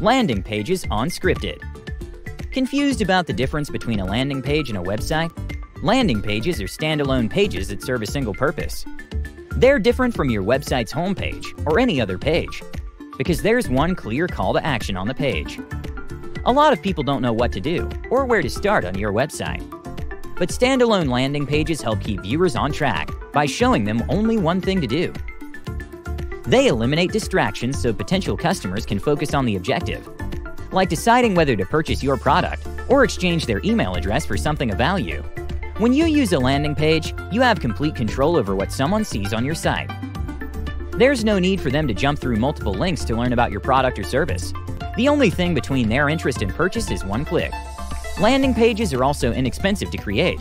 Landing pages on Scripted. Confused about the difference between a landing page and a website? Landing pages are standalone pages that serve a single purpose. They're different from your website's homepage or any other page because there's one clear call to action on the page. A lot of people don't know what to do or where to start on your website. But standalone landing pages help keep viewers on track by showing them only one thing to do. They eliminate distractions so potential customers can focus on the objective, like deciding whether to purchase your product or exchange their email address for something of value. When you use a landing page, you have complete control over what someone sees on your site. There's no need for them to jump through multiple links to learn about your product or service. The only thing between their interest and purchase is one click. Landing pages are also inexpensive to create.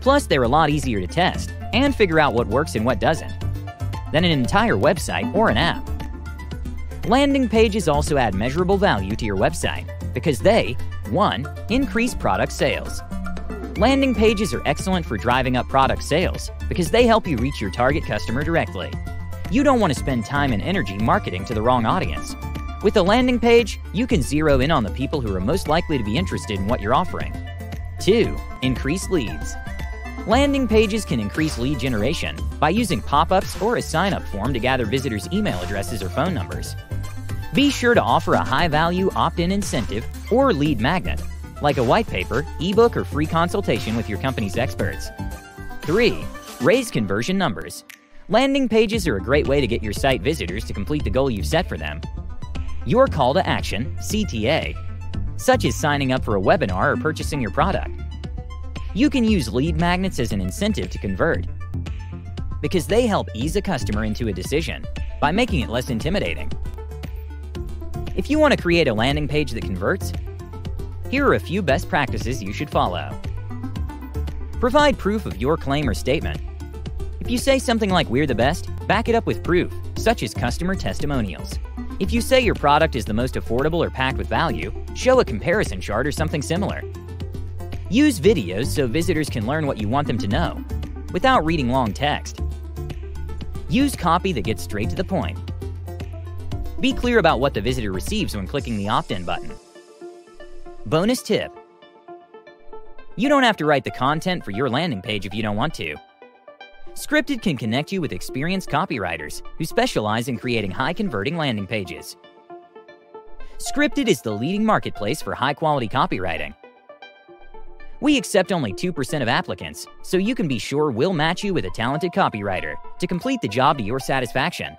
Plus, they're a lot easier to test and figure out what works and what doesn't than an entire website or an app. Landing pages also add measurable value to your website because they, 1. increase product sales. Landing pages are excellent for driving up product sales because they help you reach your target customer directly. You don't want to spend time and energy marketing to the wrong audience. With a landing page, you can zero in on the people who are most likely to be interested in what you're offering. 2. Increase leads. Landing pages can increase lead generation by using pop ups or a sign up form to gather visitors' email addresses or phone numbers. Be sure to offer a high value opt in incentive or lead magnet, like a white paper, ebook, or free consultation with your company's experts. 3. Raise conversion numbers. Landing pages are a great way to get your site visitors to complete the goal you've set for them. Your call to action, CTA, such as signing up for a webinar or purchasing your product you can use lead magnets as an incentive to convert because they help ease a customer into a decision by making it less intimidating. If you want to create a landing page that converts, here are a few best practices you should follow. Provide proof of your claim or statement. If you say something like we're the best, back it up with proof, such as customer testimonials. If you say your product is the most affordable or packed with value, show a comparison chart or something similar. Use videos so visitors can learn what you want them to know, without reading long text. Use copy that gets straight to the point. Be clear about what the visitor receives when clicking the opt-in button. Bonus tip. You don't have to write the content for your landing page if you don't want to. Scripted can connect you with experienced copywriters who specialize in creating high-converting landing pages. Scripted is the leading marketplace for high-quality copywriting. We accept only 2% of applicants, so you can be sure we'll match you with a talented copywriter to complete the job to your satisfaction.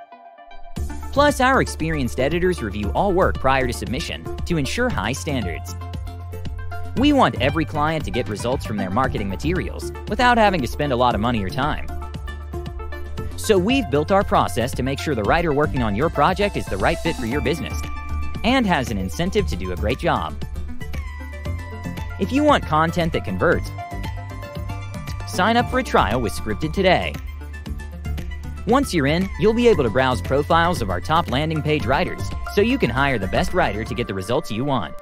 Plus, our experienced editors review all work prior to submission to ensure high standards. We want every client to get results from their marketing materials without having to spend a lot of money or time. So we've built our process to make sure the writer working on your project is the right fit for your business and has an incentive to do a great job. If you want content that converts, sign up for a trial with Scripted today. Once you're in, you'll be able to browse profiles of our top landing page writers, so you can hire the best writer to get the results you want.